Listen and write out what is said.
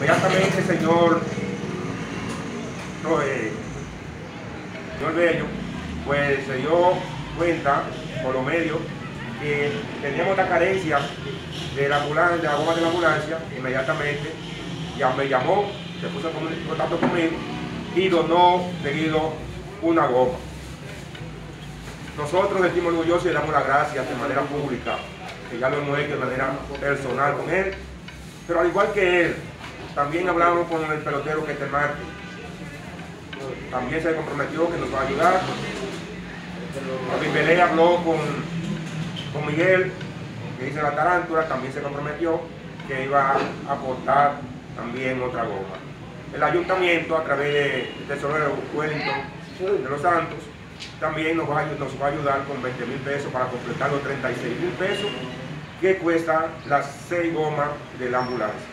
Inmediatamente el señor, eh, señor Bello, pues se dio cuenta por los medios que teníamos la carencia de la ambulancia, de la goma de la ambulancia, inmediatamente ya me llamó, se puso en contacto conmigo y donó seguido una goma. Nosotros sentimos orgullosos y le damos las gracias de manera pública, que ya lo hemos hecho de manera personal con él, pero al igual que él, también hablamos con el pelotero que este martes. También se comprometió que nos va a ayudar. Marvin Belé habló con, con Miguel, que dice la tarántula, también se comprometió que iba a aportar también otra goma. El ayuntamiento, a través del tesorero Wellington de los Santos, también nos va, a, ayudar con 20 mil pesos para completar los 36 mil pesos que cuesta las 6 gomas de la ambulancia.